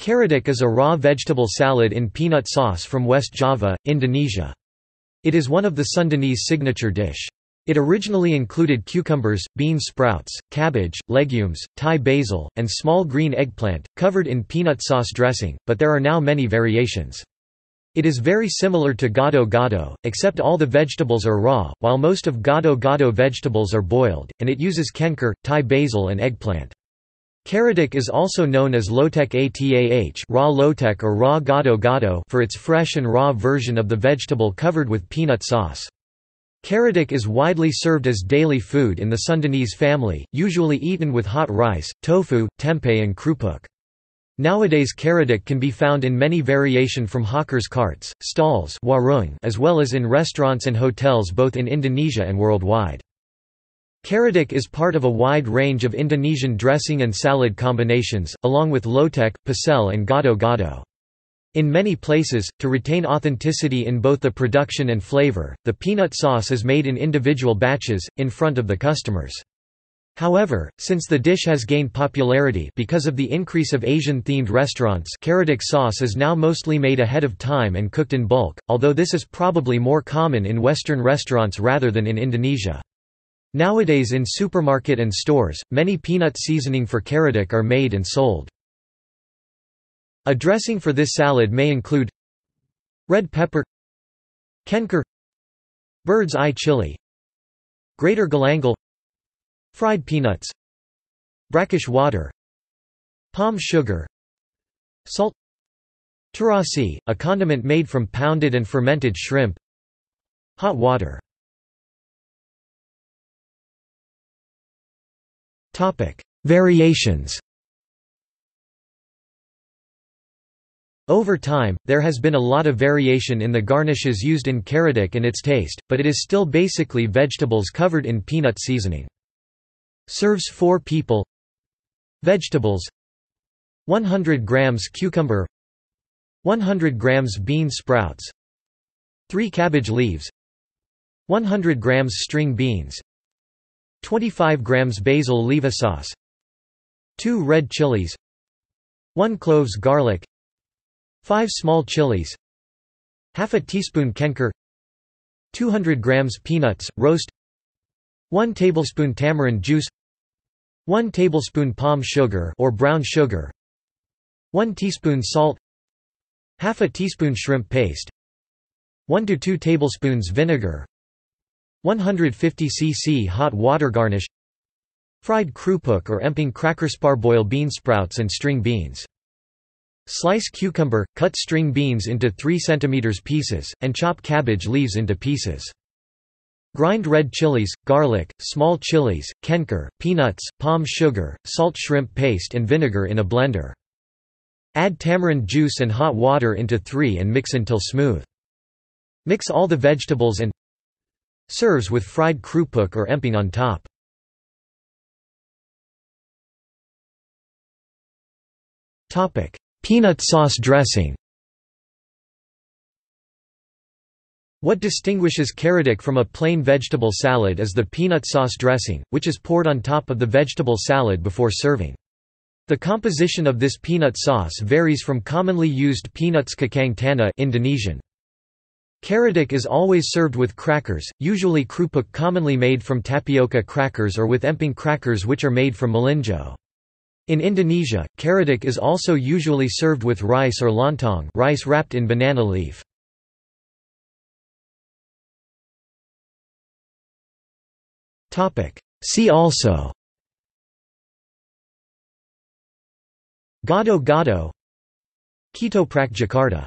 Karedok is a raw vegetable salad in peanut sauce from West Java, Indonesia. It is one of the Sundanese signature dish. It originally included cucumbers, bean sprouts, cabbage, legumes, Thai basil, and small green eggplant, covered in peanut sauce dressing, but there are now many variations. It is very similar to gado gado, except all the vegetables are raw, while most of gado gado vegetables are boiled, and it uses kencur, Thai basil and eggplant. Karedok is also known as lotek atah raw lotek or raw gado gado for its fresh and raw version of the vegetable covered with peanut sauce. Karedok is widely served as daily food in the Sundanese family, usually eaten with hot rice, tofu, tempeh and krupuk. Nowadays karedok can be found in many variation from hawkers' carts, stalls as well as in restaurants and hotels both in Indonesia and worldwide. Karedok is part of a wide range of Indonesian dressing and salad combinations, along with lotek, pecel and gado gado. In many places, to retain authenticity in both the production and flavor, the peanut sauce is made in individual batches, in front of the customers. However, since the dish has gained popularity because of the increase of Asian-themed restaurants Karedok sauce is now mostly made ahead of time and cooked in bulk, although this is probably more common in Western restaurants rather than in Indonesia. Nowadays in supermarket and stores, many peanut seasoning for karedok are made and sold. A dressing for this salad may include red pepper kencur bird's eye chili greater galangal fried peanuts brackish water palm sugar salt terasi, a condiment made from pounded and fermented shrimp hot water Variations. Over time, there has been a lot of variation in the garnishes used in karedok and its taste, but it is still basically vegetables covered in peanut seasoning. Serves 4 people. Vegetables. 100 grams cucumber. 100 grams bean sprouts. 3 cabbage leaves. 100 grams string beans 25 grams basil leva sauce 2 red chilies. 1 cloves garlic. 5 small chilies. Half a teaspoon kencur. 200 grams peanuts roast. 1 tablespoon tamarind juice. 1 tablespoon palm sugar or brown sugar. 1 teaspoon salt. Half a teaspoon shrimp paste. 1 to 2 tablespoons vinegar 150 cc hot water garnish Fried krupuk or emping crackerspar bean sprouts and string beans. Slice cucumber, cut string beans into 3 cm pieces, and chop cabbage leaves into pieces. Grind red chilies, garlic, small chilies, kencur, peanuts, palm sugar, salt shrimp paste and vinegar in a blender. Add tamarind juice and hot water into 3 and mix until smooth. Mix all the vegetables and Serves with fried krupuk or emping on top. Peanut sauce dressing What distinguishes karedok from a plain vegetable salad is the peanut sauce dressing, which is poured on top of the vegetable salad before serving. The composition of this peanut sauce varies from commonly used peanuts kacang tanah Indonesian. Karedok is always served with crackers, usually krupuk commonly made from tapioca crackers or with emping crackers which are made from melinjo. In Indonesia, karedok is also usually served with rice or lontong rice wrapped in banana leaf. See also Gado gado Ketoprak Jakarta